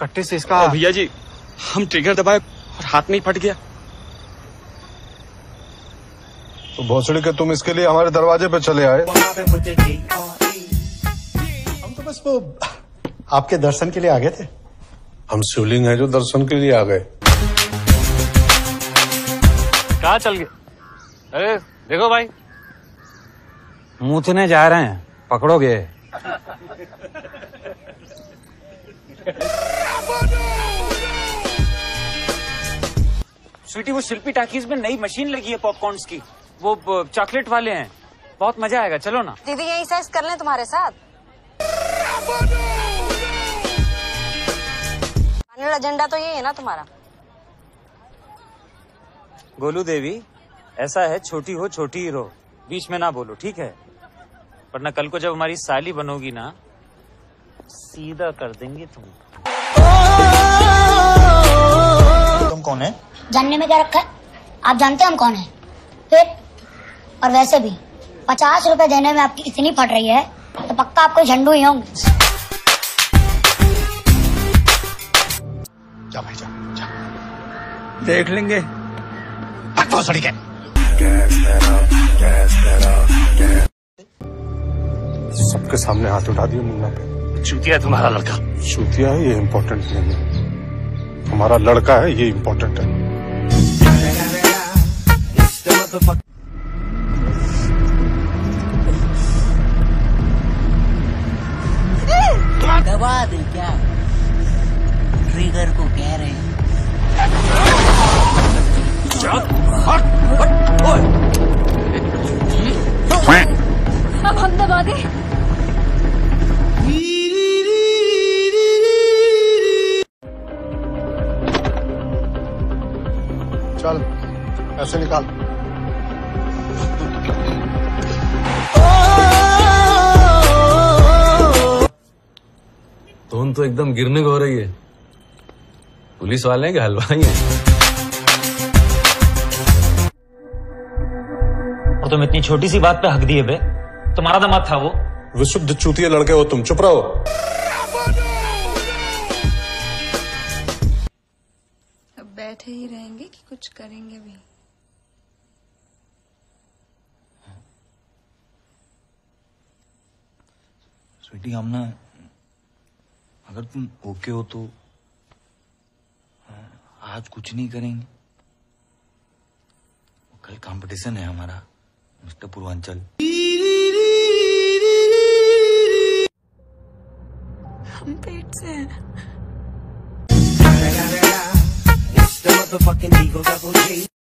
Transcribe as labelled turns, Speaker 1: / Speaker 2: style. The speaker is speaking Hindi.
Speaker 1: कट्टे से इसका
Speaker 2: भैया जी हम ट्रिगर दबाए और हाथ में ही फट गया।
Speaker 3: तो भोसड़ी के तुम इसके लिए हमारे दरवाजे पे चले आए।
Speaker 4: हम तो बस वो आपके दर्शन के लिए आ गए थे।
Speaker 3: हम शिवलिंग है जो दर्शन के लिए आ गए।
Speaker 1: कहा चल गए? अरे देखो भाई। मूथने जा रहे हैं पकड़ोगे? स्वीटी वो शिल्पी टाकीज में नई मशीन लगी है पॉपकॉर्न की। वो चॉकलेट वाले हैं। बहुत मज़ा आएगा चलो ना।
Speaker 5: दीदी यही साइज़ कर लें तुम्हारे साथ। फाइनल एजेंडा तो यही है ना तुम्हारा।
Speaker 1: गोलू देवी ऐसा है छोटी हो छोटी ही रहो बीच में ना बोलो ठीक है? वरना कल को जब हमारी साली बनोगी ना सीधा कर देंगे तुम।
Speaker 4: तुम कौन है?
Speaker 6: जानने में क्या रखा है? आप जानते हैं हम कौन है? फिर? और वैसे भी पचास रुपए देने में आपकी इतनी फट रही है तो पक्का आपको झंडू ही होंगे।
Speaker 4: जा भाई जा जा
Speaker 1: देख लेंगे।
Speaker 3: सबके सामने हाथ उठा दिए मुन्ना। पे
Speaker 2: चूतिया तुम्हारा लड़का।
Speaker 3: चूतिया है ये इम्पोर्टेंट नहीं है। हमारा लड़का है ये इम्पोर्टेंट है।
Speaker 7: दबा दे क्या? ट्रिगर को कह रहे हैं।
Speaker 3: चल ऐसे निकाल।
Speaker 8: धुन तो एकदम गिरने को हो रही है। पुलिस वाले हैं कि हलवाई हैं?
Speaker 1: और तुम इतनी छोटी सी बात पे हक दिए बे। तुम्हारा दमाद था वो।
Speaker 3: विशुद्ध चूतिया लड़के हो तुम चुप रहो।
Speaker 9: बैठे ही रहेंगे कि कुछ करेंगे भी।
Speaker 4: स्वीटी, हम ना, अगर तुम ओके हो तो आज कुछ नहीं करेंगे। कल कंपटीशन है हमारा, mister Purvanchal.
Speaker 9: motherfucking Eagle Double G.